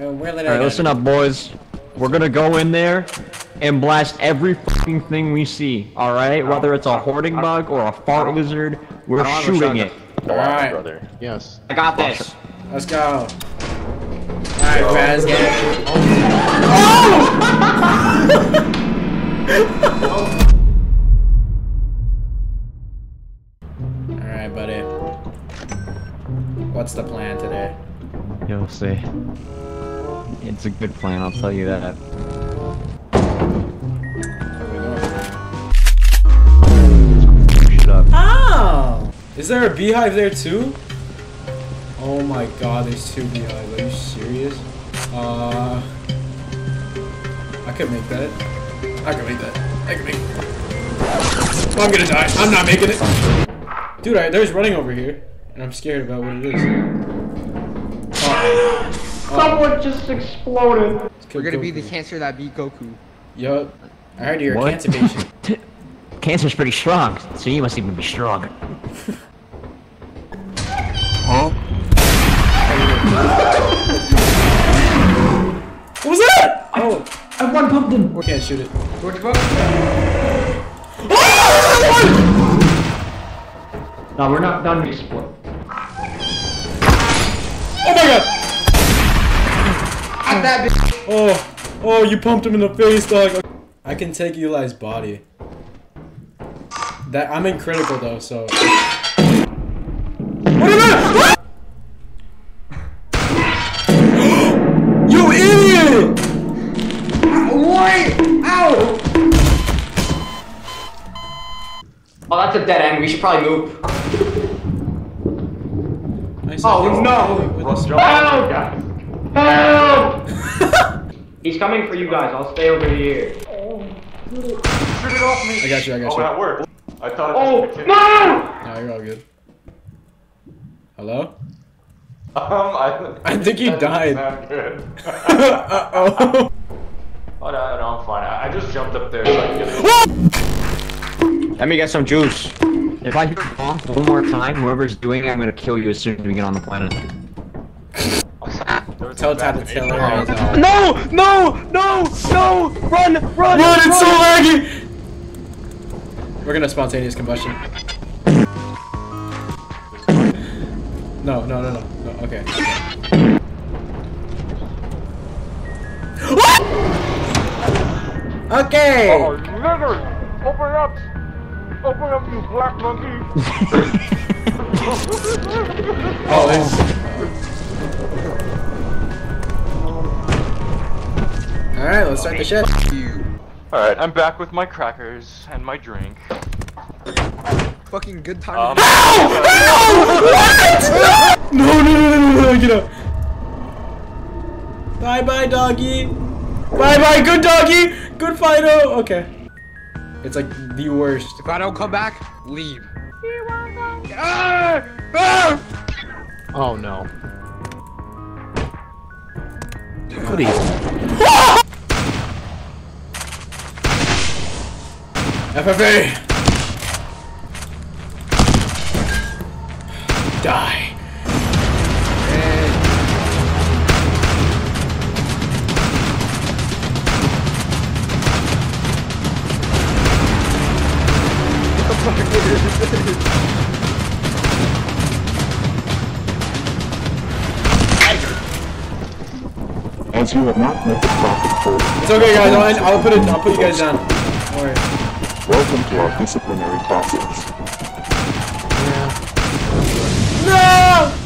Where did Alright, go? listen up, boys. We're gonna go in there and blast every fucking thing we see, alright? Whether it's a hoarding bug or a fart lizard, we're I don't have a shooting it. Alright. brother. Yes. I got this. Let's go. Alright, Faz, get it. Oh! Alright, buddy. What's the plan today? You'll see. It's a good plan, I'll tell you that. Shut. Oh! Is there a beehive there too? Oh my god, there's two beehives. Are you serious? Uh. I could make that. I can make that. I can make Oh, I'm gonna die. I'm not making it. Dude, I, there's running over here. And I'm scared about what it is. Uh-oh. Someone just exploded. We're gonna be the cancer that beat Goku. Yup. I heard you're a What? cancer patient. Cancer's pretty strong, so you must even be stronger. strong. What was that? Oh, I one pumped him. we can't shoot it. Oh, no, we're not done explode. Oh my god! At that bitch. Oh, oh, you pumped him in the face, dog. I can take Eli's body. That I'm in critical though, so. What that? you idiot! Wait! Ow! Oh, that's a dead end. We should probably move. I said Oh, he's no. with us. Help! Oh, Help! He's coming for you guys. I'll stay over here. Shoot it off me. I got you, I got oh, you. that worked. I thought it Oh, was gonna no! No, you're all good. Hello? Um, I, I think he That's died. Not good. uh oh. oh, no, no, I'm fine. I, I just jumped up there so I could get. Let me get some juice. If I hear honk one more time, whoever's doing it, I'm gonna kill you as soon as we get on the planet. There was Tell a to bad tell name. her. No! No! No! No! Run! Run! Run, it's so laggy! We're gonna spontaneous combustion. No, no, no, no, no, okay. okay! Oh, nigger! Open up! Open up, you black monkey! Oh, it's... Alright, let's start the shit. Alright, I'm back with my crackers and my drink. Fucking good time. Um, No, no, no, no, no, no, get up. Bye bye, doggy. Bye bye, good doggy. Good Fido. Okay. It's like the worst. if I don't come back, leave. Ah! Ah! Oh no. FFA. Die. As you have not met the profit quota, It's okay, guys. I'll, I'll put it. I'll put you guys down. Welcome to our disciplinary classes. Yeah. No!